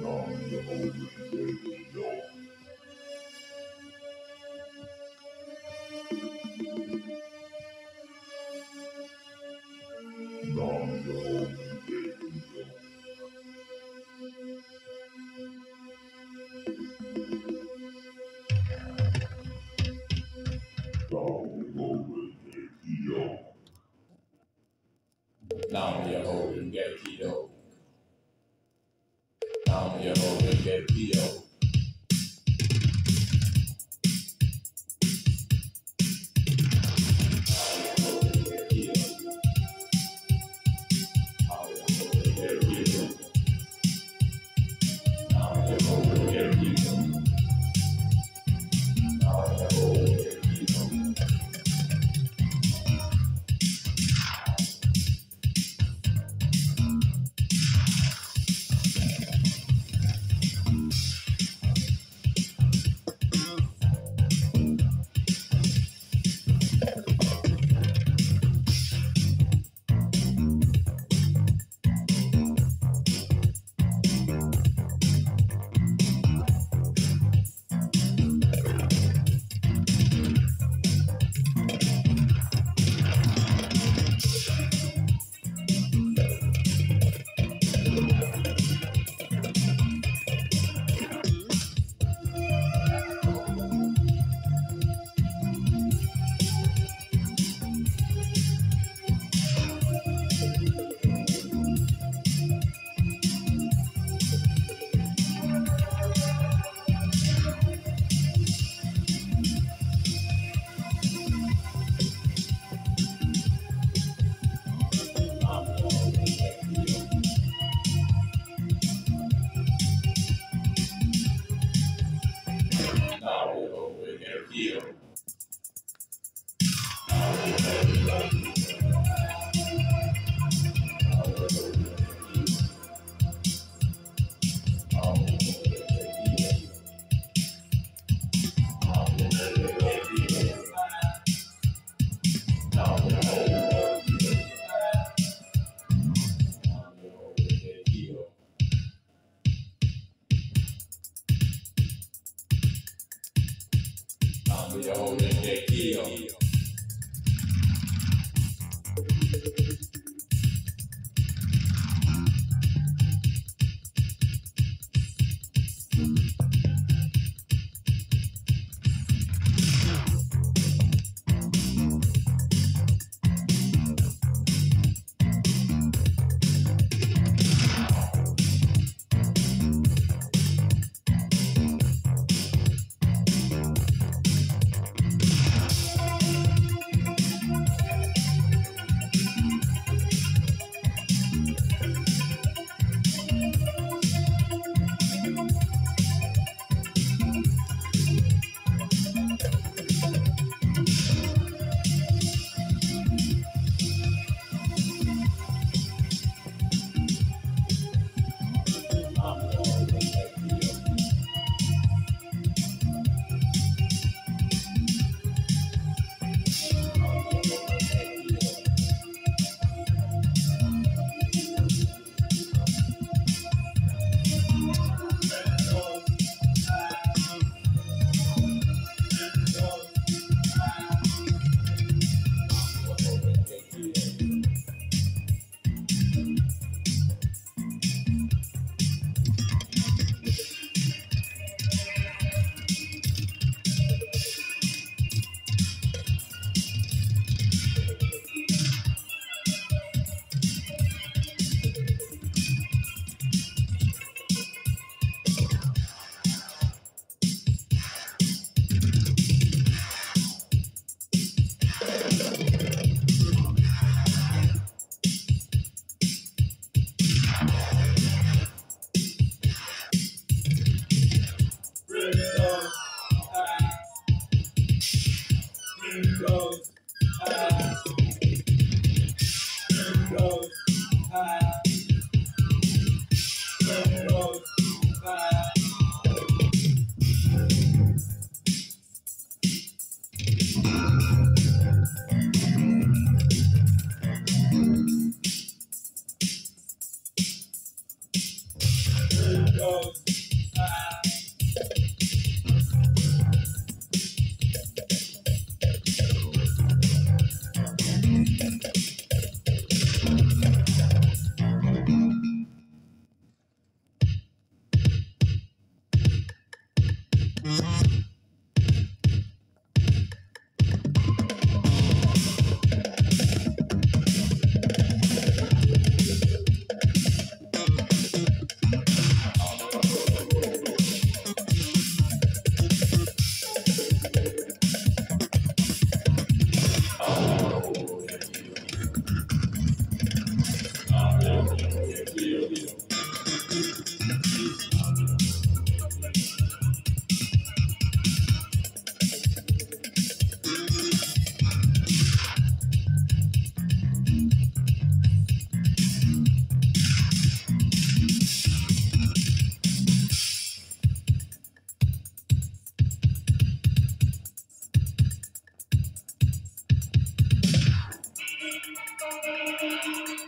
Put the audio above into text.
Nam Yo, yo, yo, yo. Bye. Thank